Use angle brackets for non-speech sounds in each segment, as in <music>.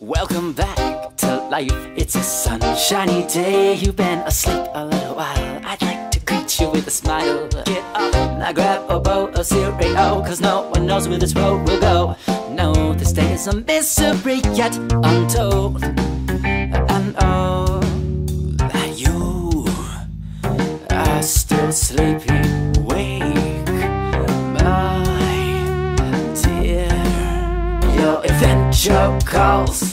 Welcome back to life. It's a sunshiny day. You've been asleep a little while. I'd like to greet you with a smile. Get up, now grab a bowl of cereal. Cause no one knows where this road will go. No, this day is a mystery yet untold. And oh, that you are still sleeping. Wake, my dear. Your adventure calls.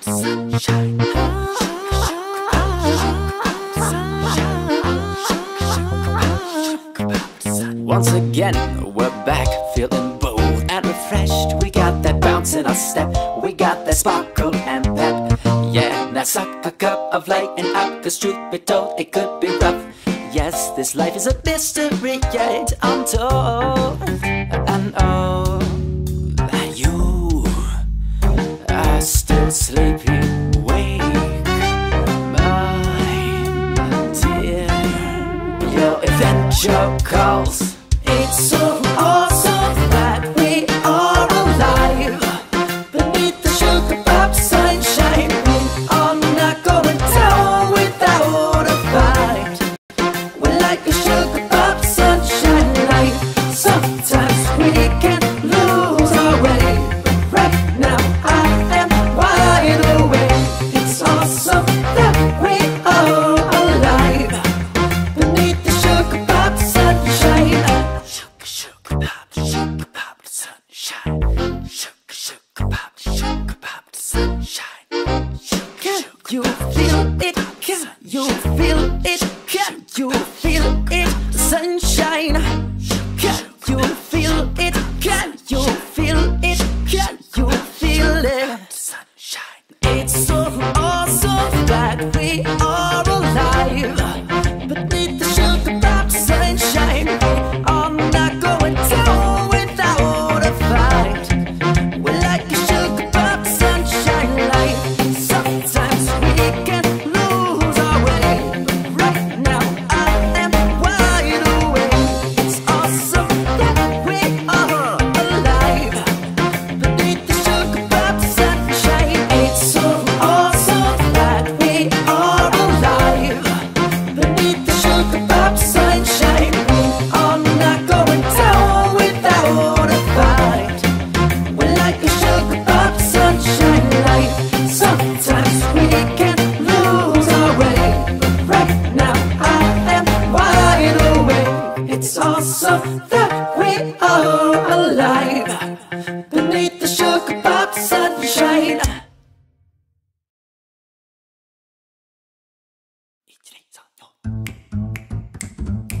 Sunshine. Ah, Once again, we're back feeling bold and refreshed. We got that bounce in our step, we got that sparkle and pep. Yeah, now suck a cup of lightning up, cause truth be told, it could be rough. Yes, this life is a mystery yet untold. And oh,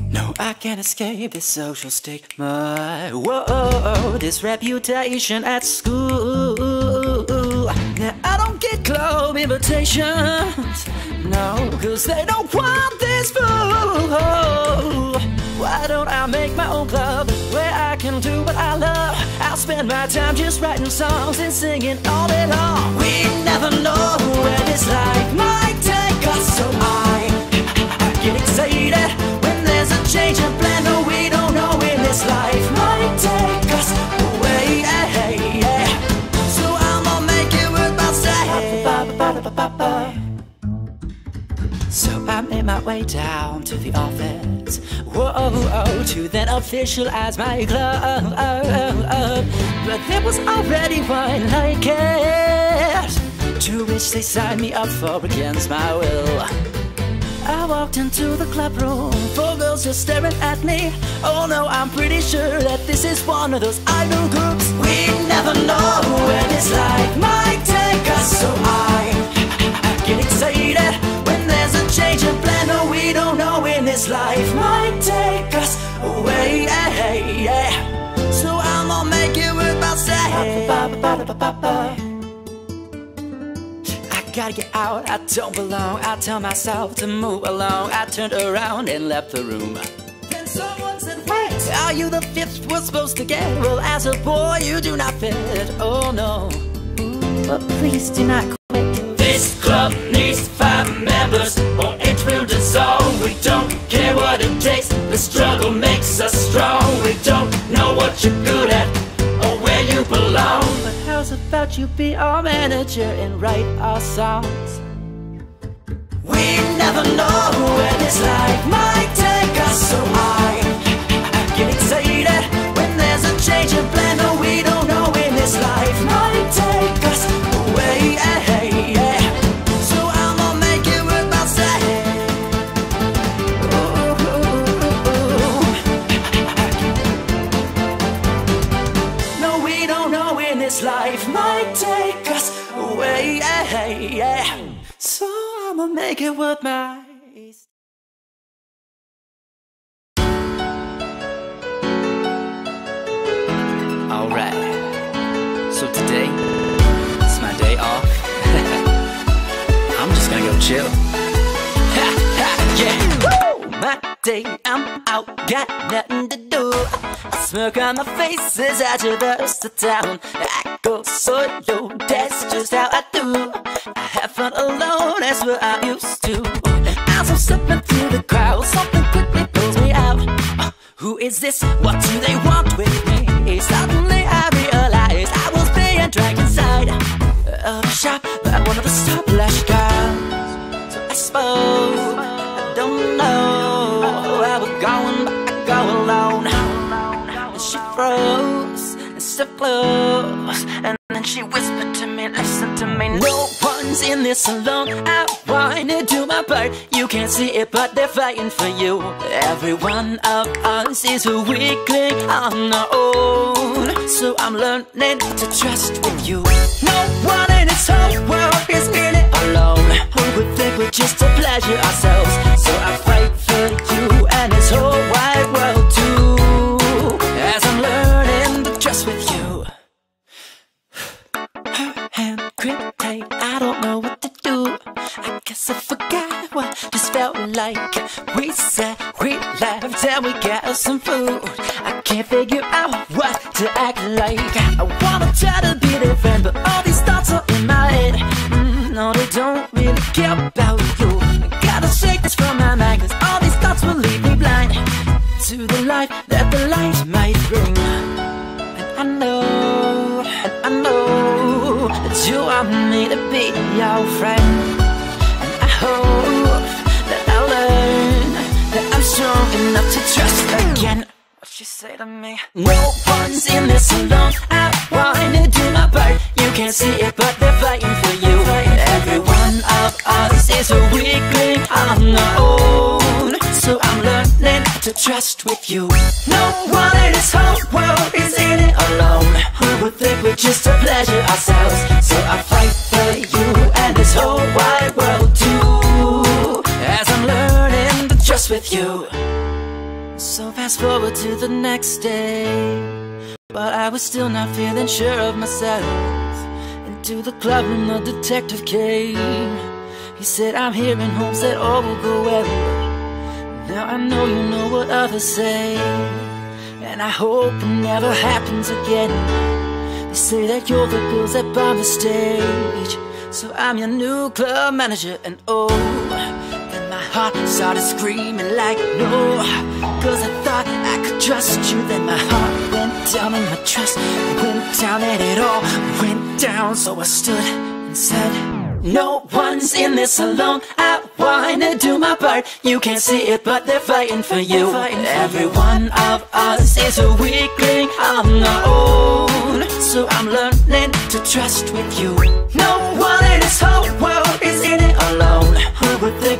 No, I can't escape this social stigma. Whoa, this reputation at school. Now, I don't get club invitations. No, cause they don't want this fool. Why don't I make my own club where I can do what I love? I'll spend my time just writing songs and singing all day long. We never know where this life way down to the office. Whoa, oh, to then officialize my club. But there was already one like it, to which they signed me up for against my will. I walked into the club room, four girls just staring at me. Oh no, I'm pretty sure that this is one of those idol groups. We never know where this life might take us, so I, I get excited life might take us away. So I'm gonna make it worth my stay. I gotta get out, I don't belong. I tell myself to move along. I turned around and left the room. Then someone said, Wait, are you the fifth we're supposed to get? Well, as a boy, you do not fit. Oh no. But please do not quit. This club needs five members or it will dissolve. About you be our manager and write our songs? We never know where this life might take us, so I get excited when there's a change of plan. No, we don't know when this life might take us away. It worth my Alright. So today, it's my day off. <laughs> I'm just gonna go chill. Ha, ha, yeah. Woo! My day, I'm out, got nothing to do. Smirk on my face as I traverse the town. I go solo, that's just how I do. I have fun alone, that's what I'm used to. As I'm stepping through the crowd, something quickly pulls me out. Uh, who is this? What do they want with me? Suddenly I realized I was being dragged inside a shop by one of the stoplight guys. So I suppose froze and stepped close, and then she whispered to me, "Listen to me, no one's in this alone. I wanna do my part. You can't see it, but they're fighting for you. Every one of us is a weakling on our own, so I'm learning to trust with you. No one in this whole world is in it alone. Who would think we're just to pleasure ourselves? So I fight for you like. We sat, we laughed, and we got some food. I can't figure out what to act like. I wanna try to be their friend, but all these thoughts are in my head. Mm, no, they don't really care about you. I gotta shake this from my mind, cause all these thoughts will leave me blind to the life that the light might bring. And I know, and I know that you want me to be your friend. And I hope strong enough to trust again. What you say to me? No one's in this alone. I wanna do my part. You can't see it, but they're fighting for you. Every one of us is a weakling on our own. So I'm learning to trust with you. No one in this whole world is in it alone. Who would think we're just to pleasure ourselves? So you. So fast forward to the next day. But I was still not feeling sure of myself. Into the club room, the detective came. He said, I'm hearing hopes that all will go well. Now I know you know what others say. And I hope it never happens again. They say that you're the girls that bomb the stage. So I'm your new club manager, and oh, heart started screaming like no. Cause I thought I could trust you. Then my heart went down and my trust went down, and it all went down. So I stood and said, No one's in this alone. I wanna do my part. You can't see it, but they're fighting for you. Every one of us is a weakling on our own. So I'm learning to trust with you. No one in this whole world is in it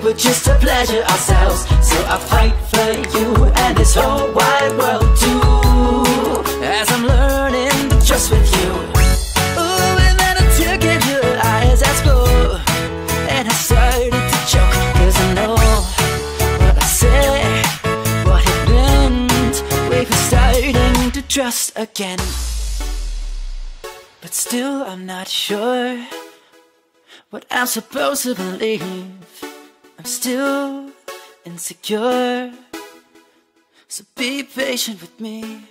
we're just to pleasure ourselves? So I fight for you and this whole wide world too. As I'm learning to trust with you. Ooh, and then I took in your eyes, that's cool. And I started to choke, cause I know what I said, what it meant. We were starting to trust again. But still, I'm not sure what I'm supposed to believe. I'm still insecure. So be patient with me.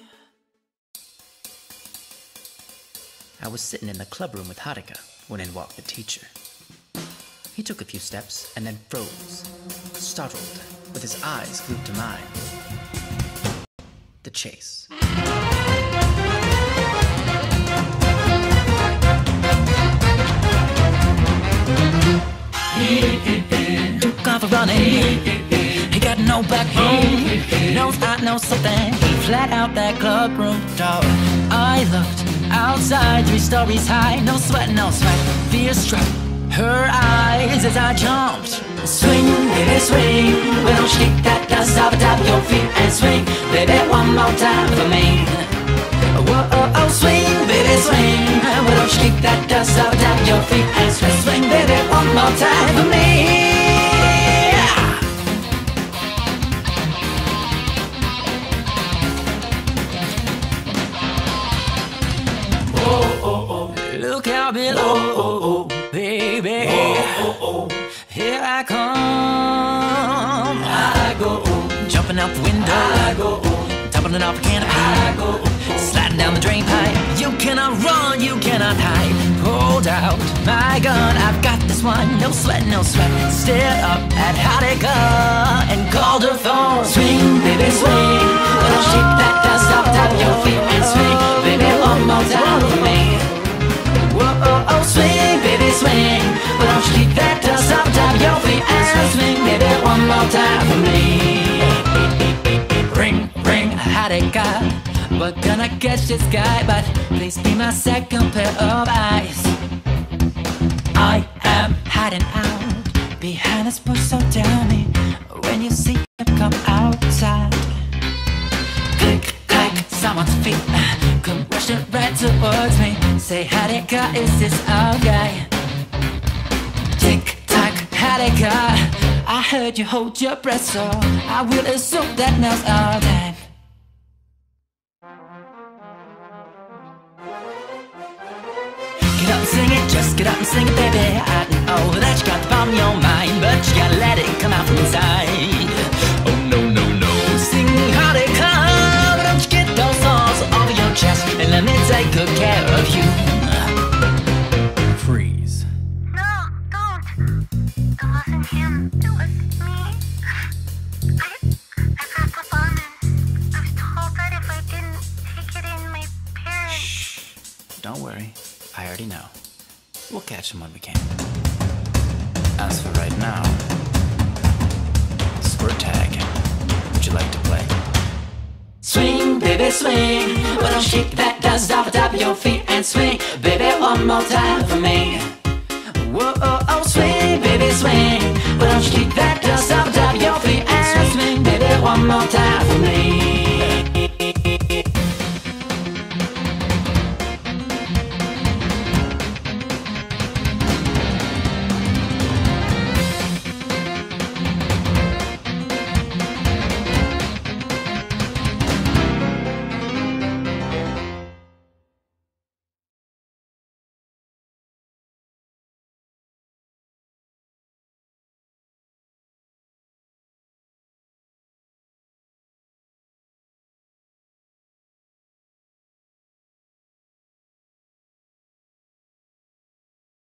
I was sitting in the clubroom with Haruka when in walked the teacher. He took a few steps and then froze, startled, with his eyes glued to mine. The chase. Took He got no backbone. Knows I know something. He flat out that clubroom door. I looked outside, three stories high. No sweat, no sweat. Fear struck her eyes as I jumped. Swing, baby, swing. We don't stick that dust off the top of your feet and swing, baby, one more time for me. Whoa, oh, oh, swing, baby, swing. We don't stick that dust off the top of your feet and swing, swing, baby, one more time for me. Look out below, baby. Here I come. I go jumping out the window. I go tumbling off the canopy. I go sliding down the drain pipe. You cannot run, you cannot hide. Pulled out my gun. I've got this one. No sweat, no sweat. Stared up at Haruka and called her phone. Swing, baby, swing. We don't that dust off top your feet and swing, baby, one more time for me. Oh, oh, swing, baby, swing. But don't stick that dust the top your feet and swing, baby, one more time for me. Ring, ring, Haruka. We're gonna catch this guy, but please be my second pair of eyes. I am hiding out behind this bush, so tell me when you see him come outside. Click, clack, someone's feet rushing right towards me. Say, Haruka, is this our guy? Tick tock, Haruka. I heard you hold your breath, so I will assume that now's our time. Get up and sing it, just get up and sing it, baby. I know that you got the bomb in your mind, but you gotta let it come out from inside. Swing, baby, swing. We don't stick that dust off the top of your feet and swing, baby, one more time for me. Whoa, oh, oh, swing, baby, swing. We don't stick that dust off the top